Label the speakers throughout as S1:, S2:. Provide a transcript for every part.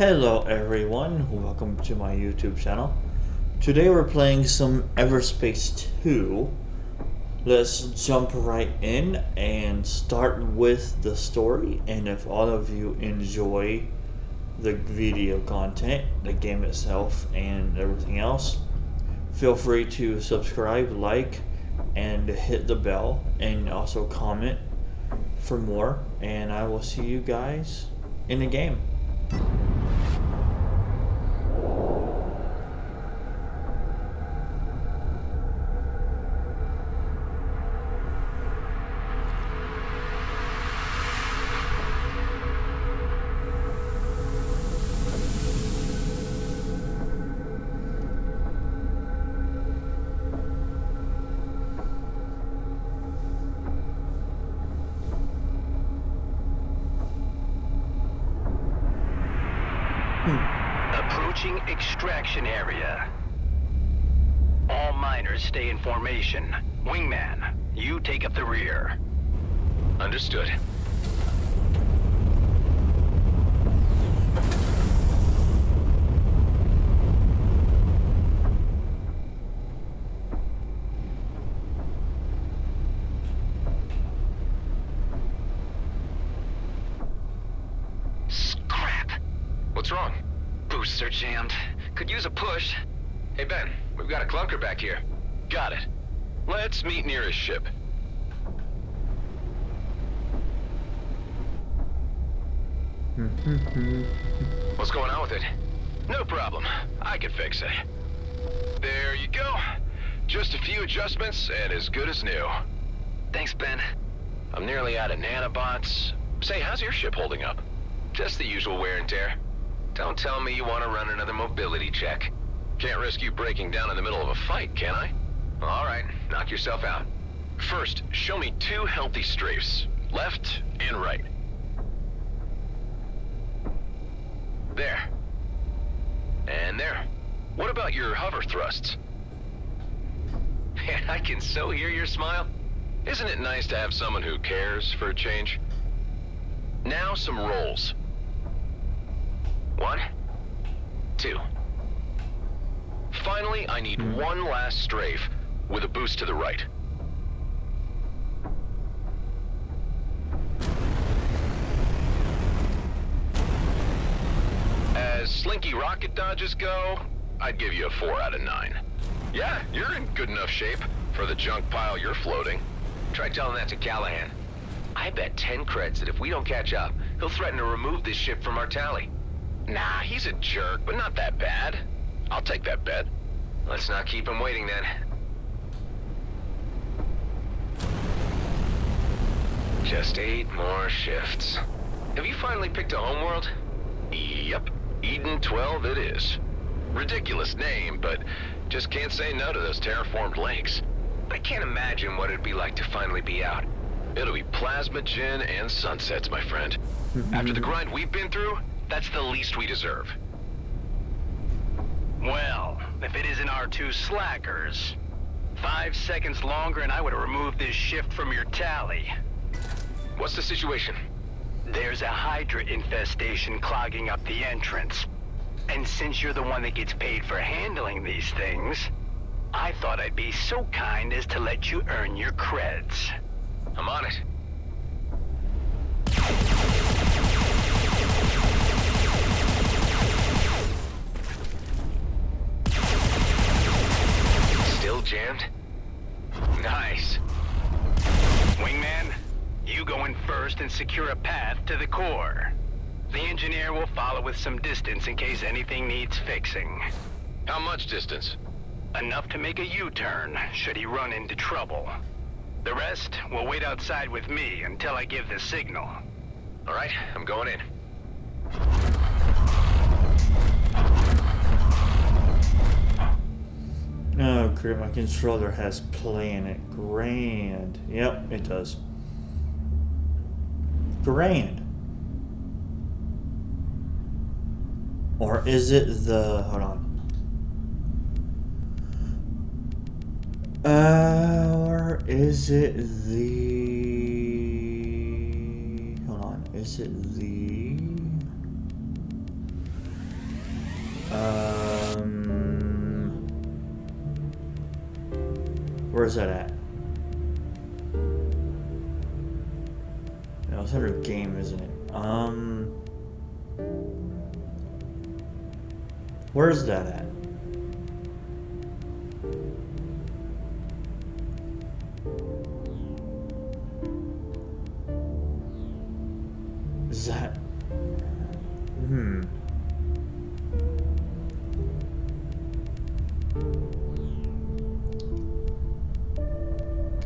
S1: Hello everyone, welcome to my YouTube channel. Today we're playing some Everspace 2. Let's jump right in and start with the story and if all of you enjoy the video content, the game itself and everything else, feel free to subscribe, like, and hit the bell and also comment for more and I will see you guys in the game.
S2: Up the rear.
S3: Understood.
S2: Scrap!
S3: What's wrong?
S2: Boosts are jammed. Could use a push.
S3: Hey, Ben, we've got a clunker back here.
S2: Got it.
S3: Let's meet near his ship. Mm-hmm. What's going on with it?
S2: No problem. I can fix it.
S3: There you go. Just a few adjustments and as good as new.
S2: Thanks, Ben.
S3: I'm nearly out of nanobots. Say, how's your ship holding up? Just the usual wear and tear. Don't tell me you want to run another mobility check. Can't risk you breaking down in the middle of a fight, can I? All right, knock yourself out. First, show me two healthy strafes. Left and right. There. And there. What about your hover thrusts? Man, I can so hear your smile. Isn't it nice to have someone who cares for a change? Now some rolls. One, two. Finally, I need hmm. one last strafe with a boost to the right. As slinky rocket dodges go, I'd give you a 4 out of 9. Yeah, you're in good enough shape for the junk pile you're floating. Try telling that to Callahan. I bet 10 creds that if we don't catch up, he'll threaten to remove this ship from our tally. Nah, he's a jerk, but not that bad. I'll take that bet. Let's not keep him waiting then. Just eight more shifts. Have you finally picked a homeworld? Yep, Eden 12 it is. Ridiculous name, but just can't say no to those terraformed lakes. I can't imagine what it'd be like to finally be out. It'll be plasma gin and sunsets, my friend. Mm-hmm. After the grind we've been through, that's the least we deserve.
S2: Well, if it isn't our two slackers. Five seconds longer and I would have removed this shift from your tally.
S3: What's the situation?
S2: There's a Hydra infestation clogging up the entrance. And since you're the one that gets paid for handling these things, I thought I'd be so kind as to let you earn your creds.
S3: I'm on it. Still jammed?
S2: You go in first and secure a path to the core. The engineer will follow with some distance in case anything needs fixing.
S3: How much distance?
S2: Enough to make a U-turn, should he run into trouble. The rest will wait outside with me until I give the signal.
S3: All right, I'm going in.
S1: Oh, great, my controller has Planet Grand. Yep, it does. Grand. Or is it the. Hold on. Uh, or is it the. Hold on. Is it the. Um, where's that at? It's under game, isn't it? Um, where's that at? Is that? Hmm.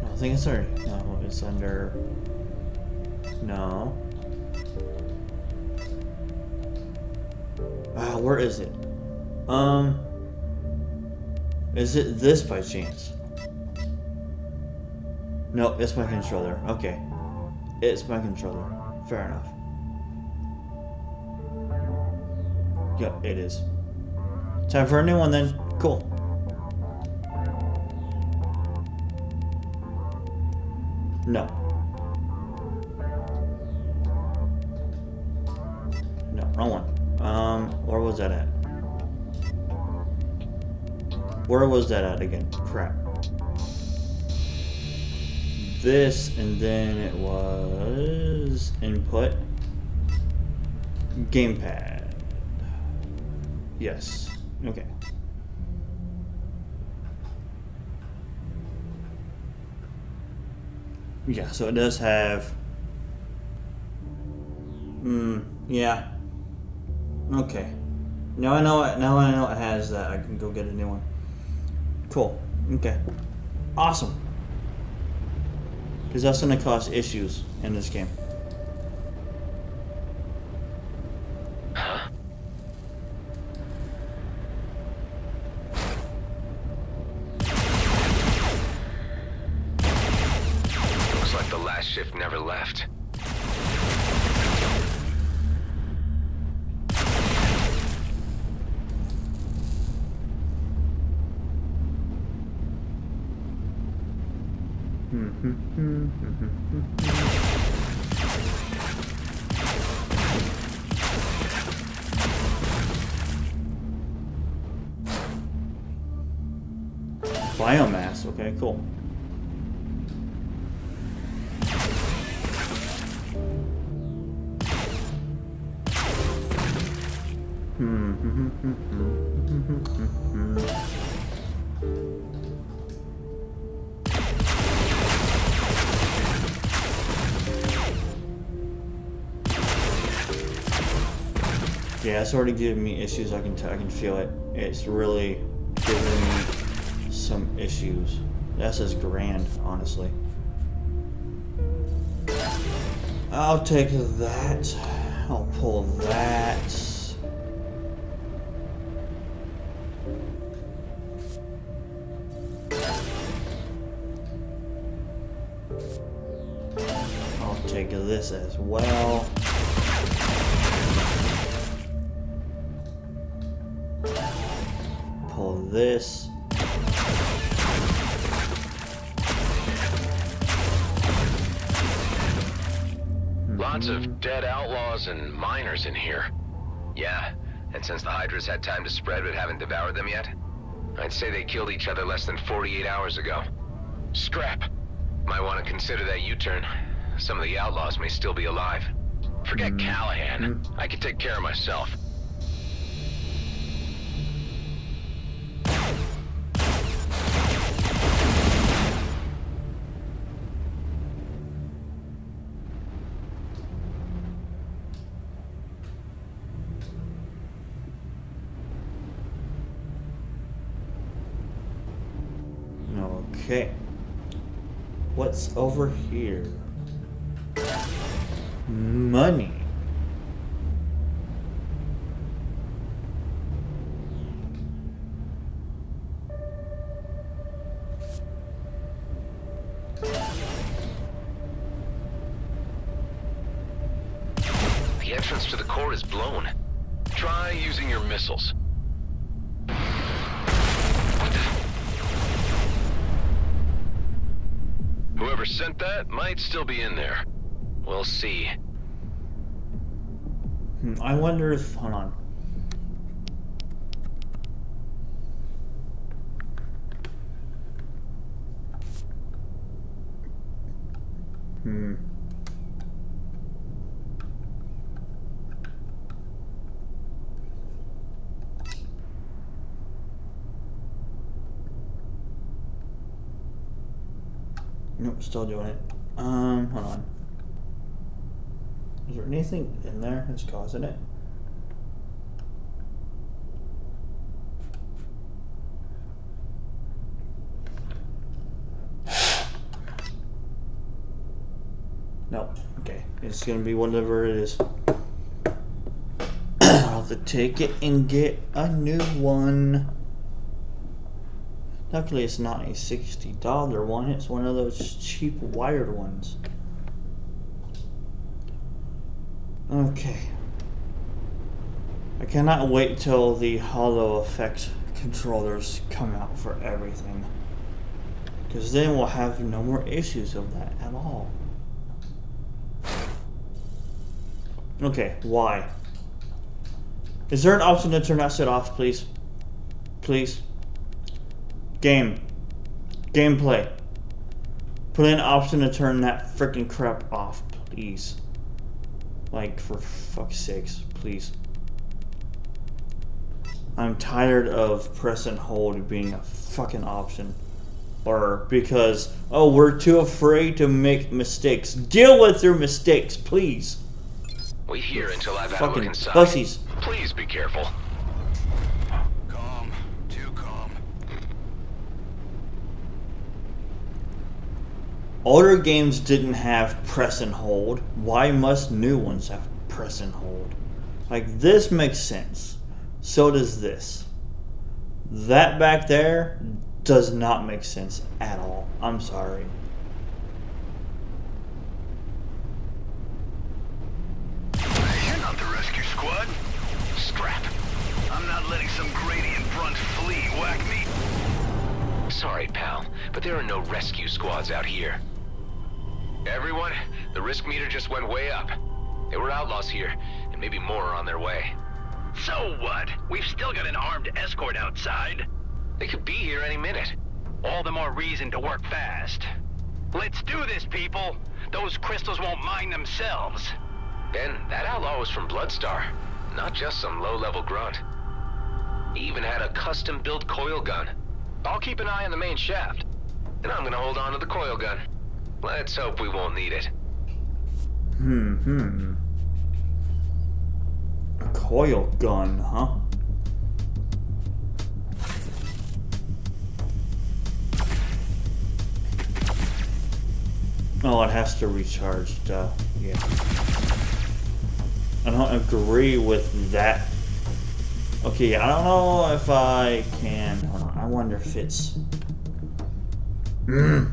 S1: I think it's. No, it's under. No. Ah, where is it? Um. Is it this by chance? No, it's my controller. Okay. It's my controller. Fair enough. Yep, it is. Time for a new one then. Cool. No. No, was that at again? Crap. This, and then it was input. Gamepad. Yes. Okay. Yeah, so it does have. Hmm. Yeah. Okay. Now I know. It, now I know it has that. I can go get a new one. Cool. Okay. Awesome. Because that's gonna cause issues in this game. Yeah, it's already giving me issues. I can I can feel it. It's really giving me some issues. That's just grand, honestly. I'll take that. I'll pull that. I'll take this as well.
S3: And miners in here. Yeah, and since the Hydras had time to spread but haven't devoured them yet, I'd say they killed each other less than 48 hours ago. Scrap. Might want to consider that U-turn. Some of the outlaws may still be alive. Forget mm-hmm. Callahan. I can take care of myself.
S1: Okay. What's over here? Money.
S3: still be in there. We'll see.
S1: Hmm, I wonder if... Hold on. Hmm. Nope, still doing it. Um, hold on. Is there anything in there that's causing it? Nope. Okay. It's gonna be whatever it is. I'll have to take it and get a new one. Luckily, it's not a $60 one. It's one of those cheap wired ones. Okay. I cannot wait till the Hall Effect controllers come out for everything. Because then we'll have no more issues of that at all. Okay, why? Is there an option to turn that shit off, please? Please? Game. Gameplay. Put in an option to turn that freaking crap off, please. Like, for fuck's sakes, please. I'm tired of press and hold being a fucking option. Or because, oh, we're too afraid to make mistakes. Deal with your mistakes, please.
S3: Wait here until I've had a look
S1: Fucking
S3: inside.
S1: pussies.
S3: Please be careful.
S4: Calm. Too calm.
S1: Older games didn't have press and hold. Why must new ones have press and hold? Like, this makes sense. So does this. That back there does not make sense at all. I'm sorry.
S4: The rescue squad.
S3: Scrap.
S4: I'm not letting some flea whack me.
S3: Sorry, pal, but there are no rescue squads out here. Everyone, the risk meter just went way up. There were outlaws here, and maybe more are on their way.
S4: So what? We've still got an armed escort outside.
S3: They could be here any minute.
S2: All the more reason to work fast. Let's do this, people. Those crystals won't mind themselves.
S3: Ben, that outlaw was from Bloodstar, not just some low-level grunt. He even had a custom-built coil gun. I'll keep an eye on the main shaft, and I'm gonna hold on to the coil gun. Let's hope we won't need it.
S1: Hmm, hmm. A coil gun, huh? Oh, it has to recharge, duh. Yeah. I don't agree with that. Okay, I don't know if I can. I wonder if it's. Hmm.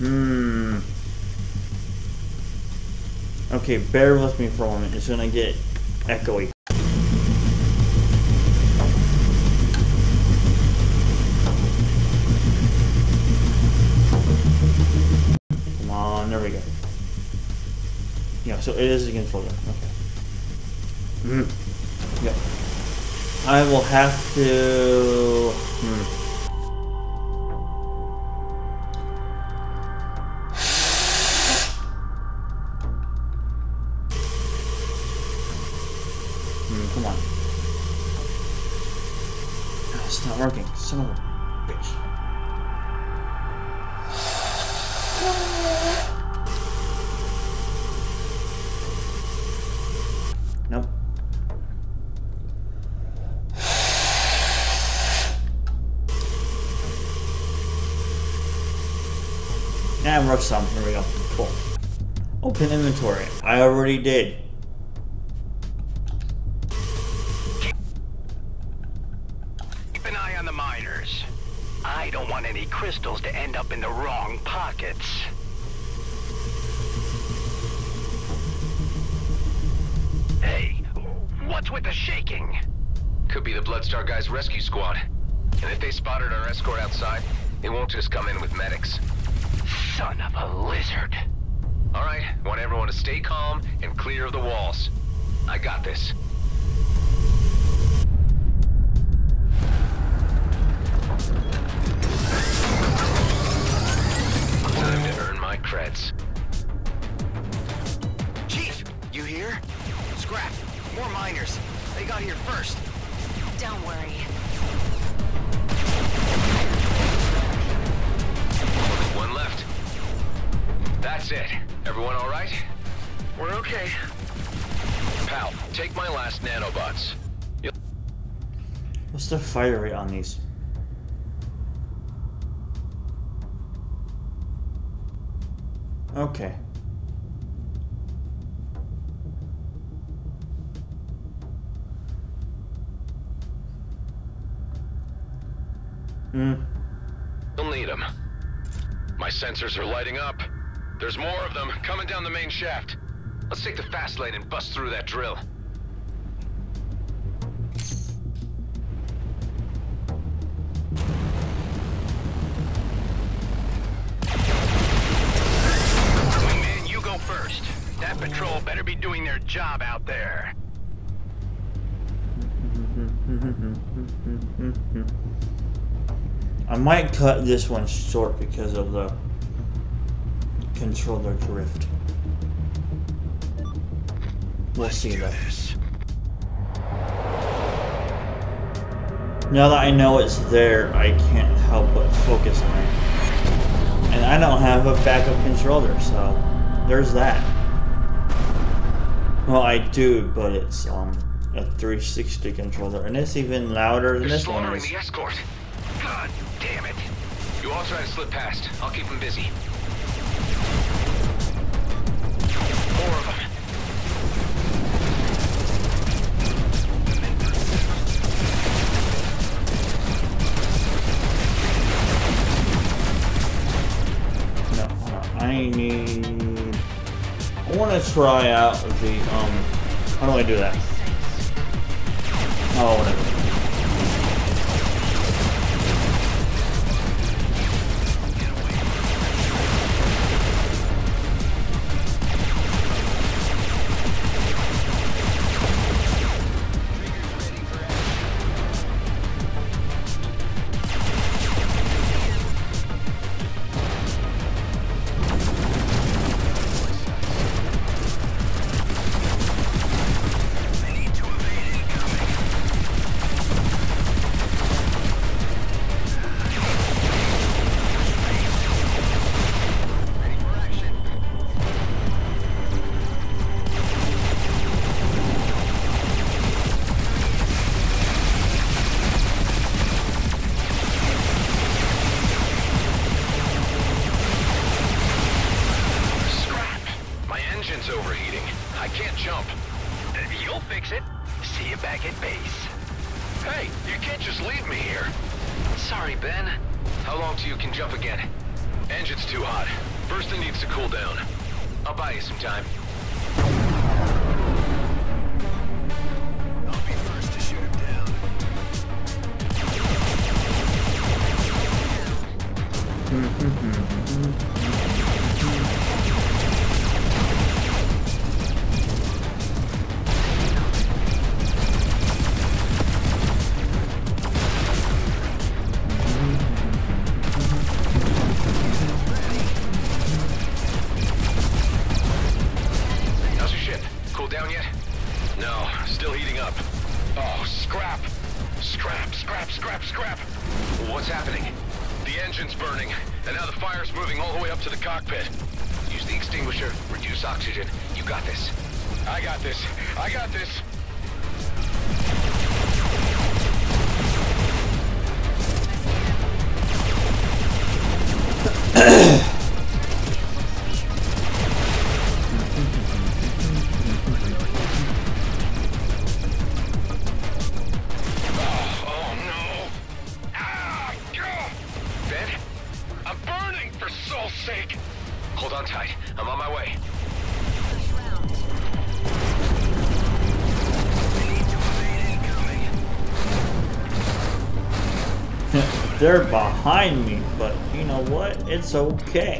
S1: Hmm. Okay, bear with me for a moment. It's gonna get echoey. Come on, there we go. Yeah, so it is a controller. Okay. Hmm. Yep. I will have to. Hmm. Hmm, already did.
S2: Keep an eye on the miners. I don't want any crystals to end up in the wrong pockets. Hey, what's with the shaking?
S3: Could be the Bloodstar guys' rescue squad. And if they spotted our escort outside, they won't just come in with medics.
S2: Son of a lizard.
S3: All right, want everyone to stay calm and clear of the walls. I got this. Time to earn my creds.
S2: Chief, you here? Scrap, more miners. They got here first.
S5: Don't worry.
S3: Only one left. That's it. Everyone all right?
S2: We're okay.
S3: Pal, take my last nanobots.
S1: What's the fire rate on these? Okay. Hmm.
S3: You'll need them. My sensors are lighting up. There's more of them coming down the main shaft. Let's take the fast lane and bust through that drill.
S2: Wingman, you go first. That patrol better be doing their job out there.
S1: I might cut this one short because of the controller drift. We'll see though. Now that I know it's there, I can't help but focus on it. And I don't have a backup controller, so there's that. Well, I do, but it's um a 360 controller, and it's even louder than this one is.
S3: the escort.
S2: God damn it.
S3: You all try to slip past. I'll keep them busy.
S1: Try out the um. How do I do that? Oh, whatever.
S3: Scrap, scrap, scrap, scrap! What's happening? The engine's burning, and now the fire's moving all the way up to the cockpit. Use the extinguisher, reduce oxygen. You got this. I got this. I got this.
S1: Okay.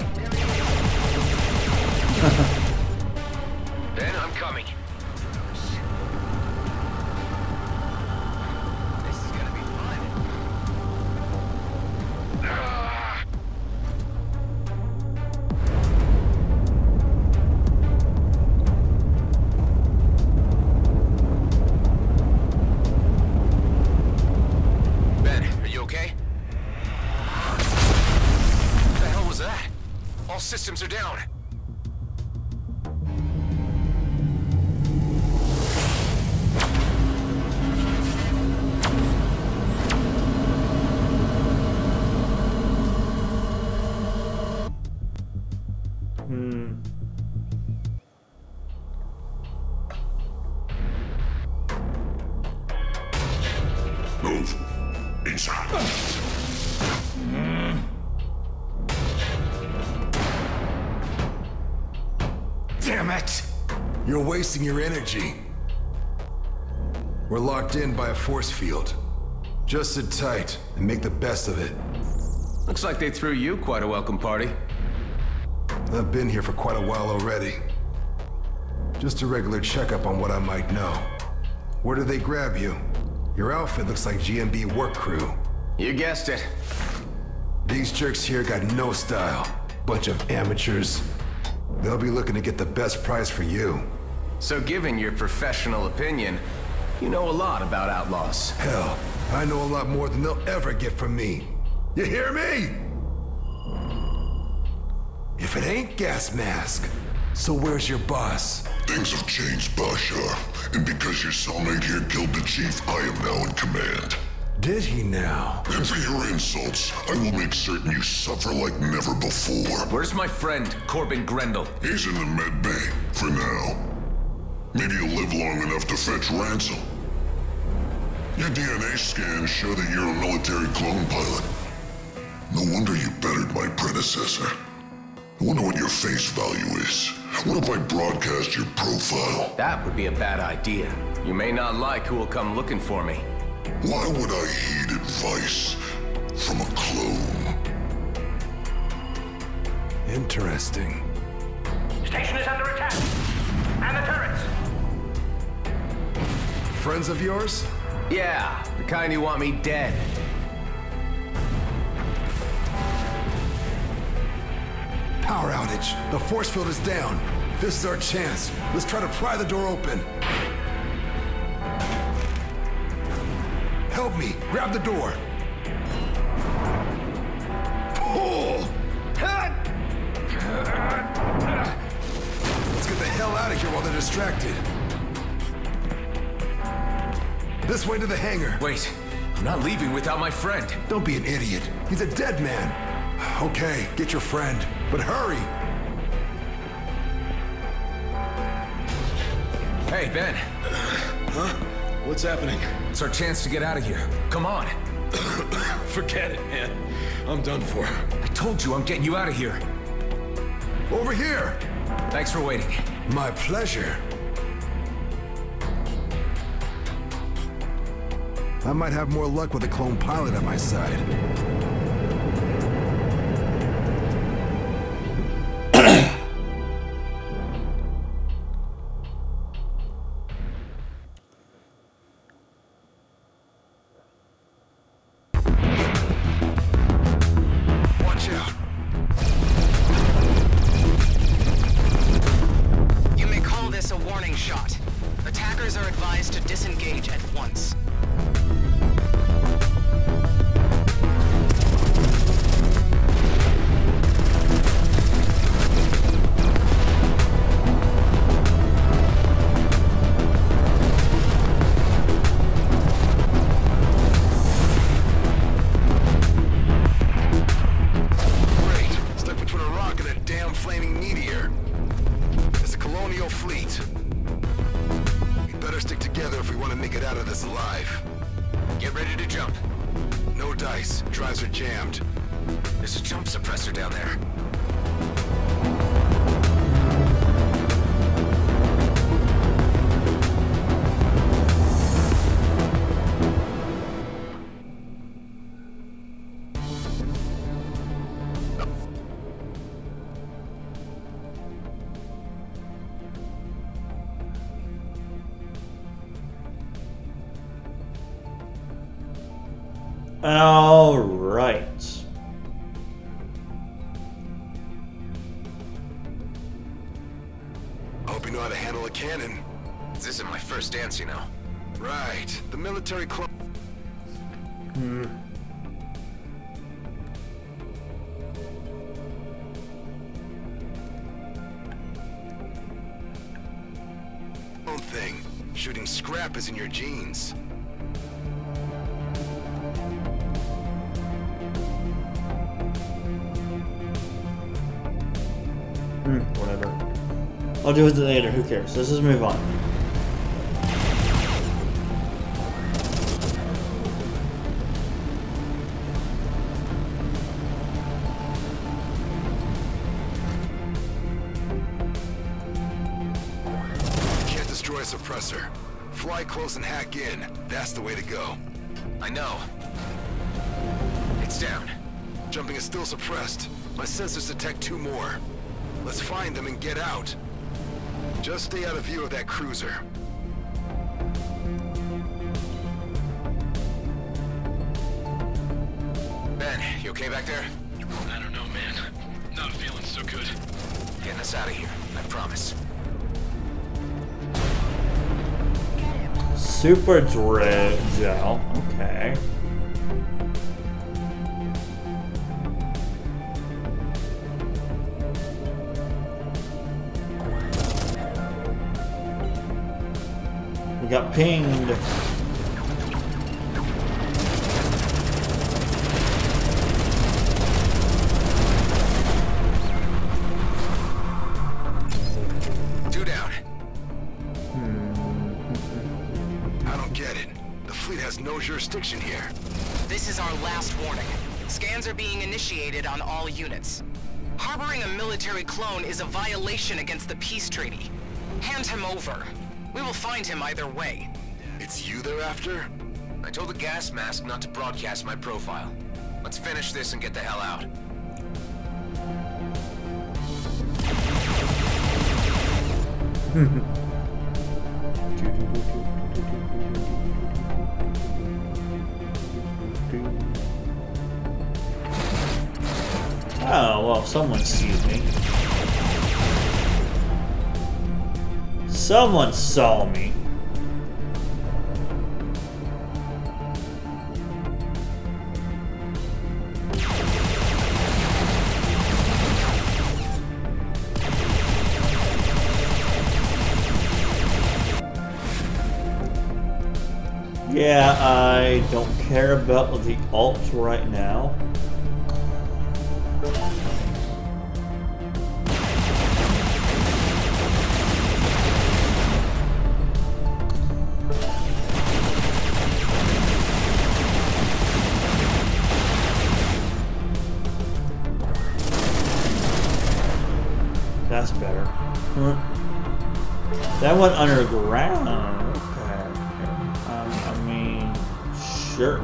S6: Wasting your energy. We're locked in by a force field. Just sit tight and make the best of it.
S3: Looks like they threw you quite a welcome party.
S6: I've been here for quite a while already. Just a regular checkup on what I might know. Where did they grab you? Your outfit looks like GMB work crew.
S3: You guessed it.
S6: These jerks here got no style. Bunch of amateurs. They'll be looking to get the best price for you.
S3: So given your professional opinion, you know a lot about outlaws.
S6: Hell, I know a lot more than they'll ever get from me. You hear me? If it ain't gas mask, so where's your boss?
S5: Things have changed, Bashar. And because your cellmate here killed the chief, I am now in command.
S6: Did he now?
S5: And for your insults, I will make certain you suffer like never before.
S3: Where's my friend, Corbin Grendel?
S5: He's in the med bay, for now. Maybe you'll live long enough to fetch ransom. Your DNA scans show that you're a military clone pilot. No wonder you bettered my predecessor. I wonder what your face value is. What if I broadcast your profile?
S3: That would be a bad idea. You may not like who will come looking for me.
S5: Why would I heed advice from a clone?
S6: Interesting.
S4: Station is under attack.
S6: Friends of yours?
S3: Yeah, the kind you want me dead.
S6: Power outage. The force field is down. This is our chance. Let's try to pry the door open. Help me. Grab the door. Pull. Let's get the hell out of here while they're distracted. This way to the hangar.
S3: Wait, I'm not leaving without my friend.
S6: Don't be an idiot. He's a dead man. Okay, get your friend, but hurry.
S3: Hey, Ben, Huh?
S7: What's happening?
S3: it's our chance to get out of here. Come on.
S7: Forget it, man. I'm done for.
S3: I told you I'm getting you out of here.
S6: Over here.
S3: Thanks for waiting.
S6: My pleasure. I might have more luck with a clone pilot at my side. Is in your genes.
S1: Hmm, whatever. I'll do it later, who cares? Let's just move on.
S6: Can't destroy a suppressor. Fly close and hack in. That's the way to go.
S3: I know. It's down.
S6: Jumping is still suppressed. My sensors detect two more. Let's find them and get out. Just stay out of view of that cruiser.
S3: Ben, you okay back there?
S7: I don't know, man. Not feeling so good.
S3: Getting us out of here. I promise.
S1: Super Dread Gel. Okay. We got pinged.
S6: Has no jurisdiction here.
S8: This is our last warning. Scans are being initiated on all units. Harboring a military clone is a violation against the peace treaty. Hand him over. We will find him either way.
S6: It's you they're after?
S3: I told the gas mask not to broadcast my profile. Let's finish this and get the hell out.
S1: Oh, well, someone sees me. Someone saw me. Yeah, I don't care about the alt right now. That's better. That went underground. Sure.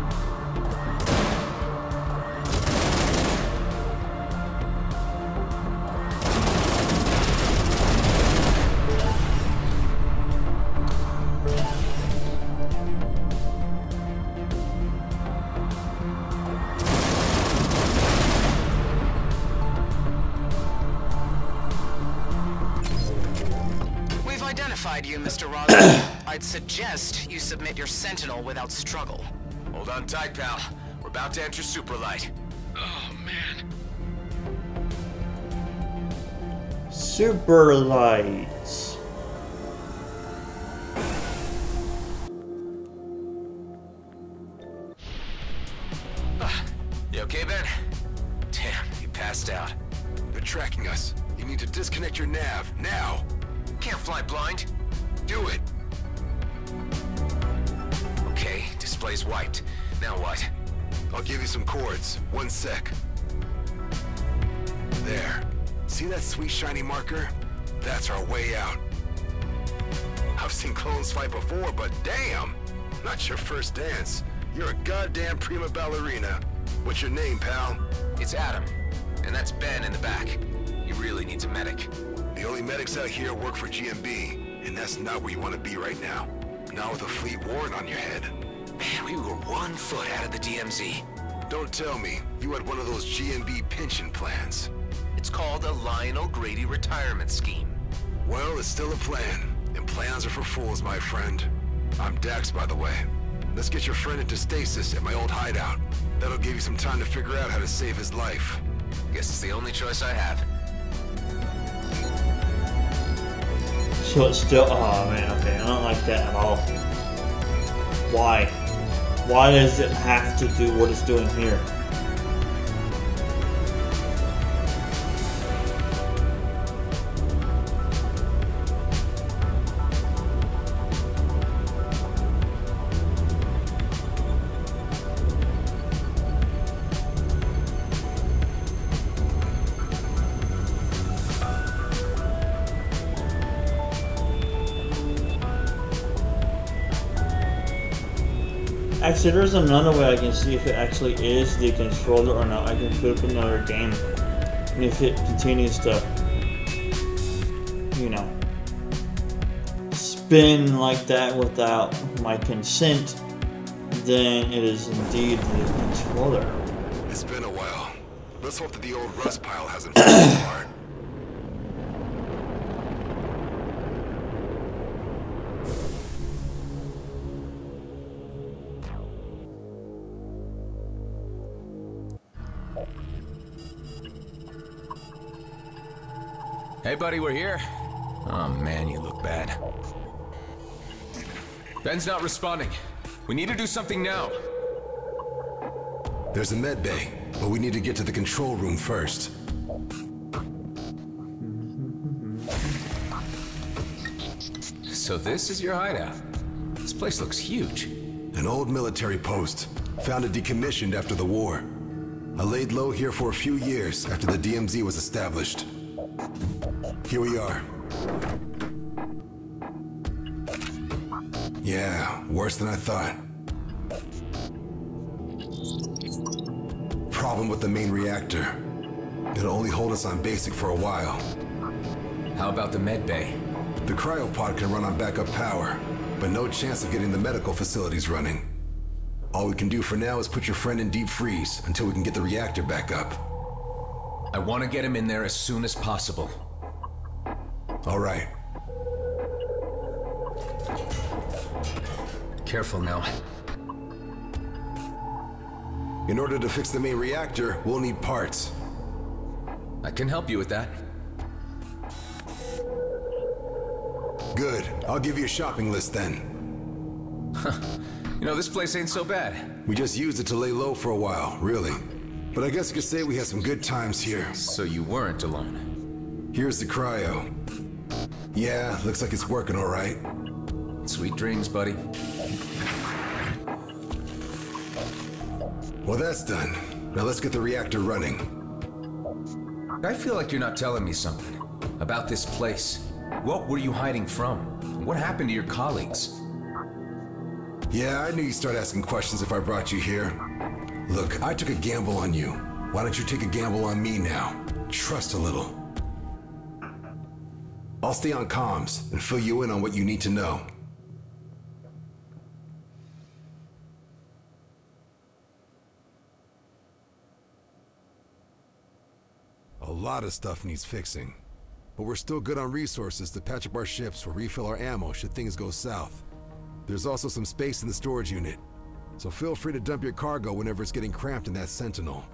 S8: We've identified you, Mr. Roslin. I'd suggest you submit your sentinel without struggle.
S3: Hold on tight, pal. We're about to enter Superlight.
S7: Oh, man.
S1: Super lights.
S3: Ah, you okay, Ben? Damn, you passed out.
S6: They're tracking us. You need to disconnect your nav, now!
S3: Can't fly blind.
S6: Do it!
S3: Display's wiped. Now what?
S6: I'll give you some cords. One sec. There. See that sweet shiny marker? That's our way out. I've seen clones fight before, but damn! Not your first dance. You're a goddamn prima ballerina. What's your name, pal?
S3: It's Adam. And that's Ben in the back. He really needs a medic.
S6: The only medics out here work for GMB, and that's not where you want to be right now. Not with a fleet warrant on your head.
S3: Man,
S6: we were one foot out of the DMZ. Don't tell me you had one of those GMB pension plans.
S3: It's called a Lionel Grady retirement scheme.
S6: Well, it's still a plan, and plans are for fools, my friend. I'm Dax, by the way. Let's get your friend into stasis at my old hideout. That'll give you some time to figure out how to save his life.
S3: Guess it's the only choice I have.
S1: So it's still. Oh man, okay, I don't like that at all. Why? Why does it have to do what it's doing here? Actually, there's another way I can see if it actually is the controller or not. I can put up another game. And if it continues to, you know, spin like that without my consent, then it is indeed the controller.
S6: It's been a while. Let's hope that the old rust pile hasn't
S7: Hey, buddy, we're here. Oh, man, you look bad. Ben's not responding. We need to do something now.
S6: There's a med bay, but we need to get to the control room first.
S7: So this is your hideout. This place looks huge.
S6: An old military post, founded decommissioned after the war. I laid low here for a few years after the DMZ was established. Here we are. Yeah, worse than I thought. Problem with the main reactor. It'll only hold us on basic for a while.
S7: How about the med bay?
S6: The cryopod can run on backup power, but no chance of getting the medical facilities running. All we can do for now is put your friend in deep freeze until we can get the reactor back up.
S7: I want to get him in there as soon as possible.
S6: All right.
S7: Careful now.
S6: In order to fix the main reactor, we'll need parts.
S7: I can help you with that.
S6: Good. I'll give you a shopping list then.
S7: You know, this place ain't so bad.
S6: We just used it to lay low for a while, really. But I guess you could say we had some good times here.
S7: So you weren't alone.
S6: Here's the cryo. Yeah, looks like it's working all right.
S7: Sweet dreams, buddy.
S6: Well, that's done. Now let's get the reactor running.
S7: I feel like you're not telling me something. About this place. What were you hiding from? What happened to your colleagues?
S6: Yeah, I knew you'd start asking questions if I brought you here. Look, I took a gamble on you. Why don't you take a gamble on me now? Trust a little. I'll stay on comms and fill you in on what you need to know. A lot of stuff needs fixing. But we're still good on resources to patch up our ships or refill our ammo should things go south. There's also some space in the storage unit, so feel free to dump your cargo whenever it's getting cramped in that Sentinel.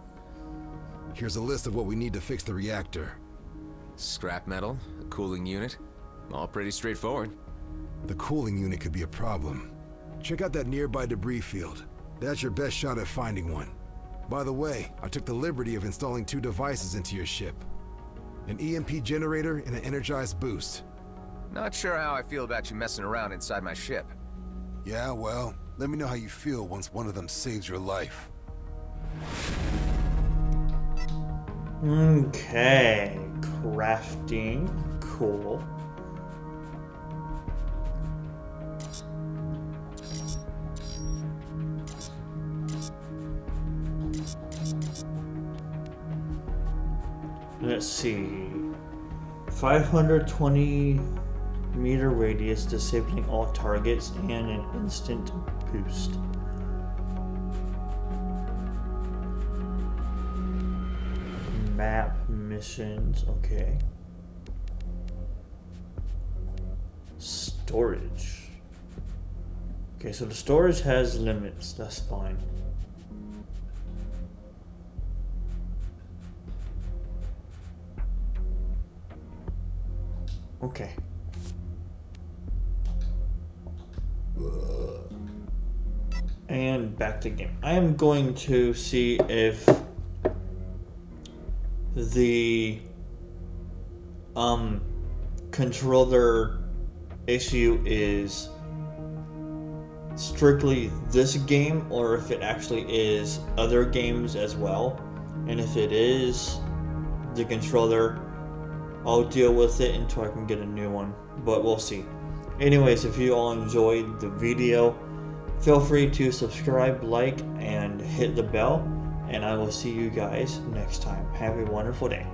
S6: Here's a list of what we need to fix the reactor.
S7: Scrap metal, cooling unit. All pretty straightforward.
S6: The cooling unit could be a problem. Check out that nearby debris field. That's your best shot at finding one. By the way, I took the liberty of installing two devices into your ship. An EMP generator and an energized boost.
S7: Not sure how I feel about you messing around inside my ship.
S6: Yeah, well, let me know how you feel once one of them saves your life.
S1: Okay, crafting, cool. Let's see. 520 meter radius, disabling all targets, and an instant boost. Map missions, okay. Storage. Okay, so the storage has limits, that's fine. Okay. And back to game. I am going to see if the um controller issue is strictly this game or if it actually is other games as well. And if it is the controller, I'll deal with it until I can get a new one. But we'll see. Anyways, if you all enjoyed the video, feel free to subscribe, like, and hit the bell. And I will see you guys next time. Have a wonderful day.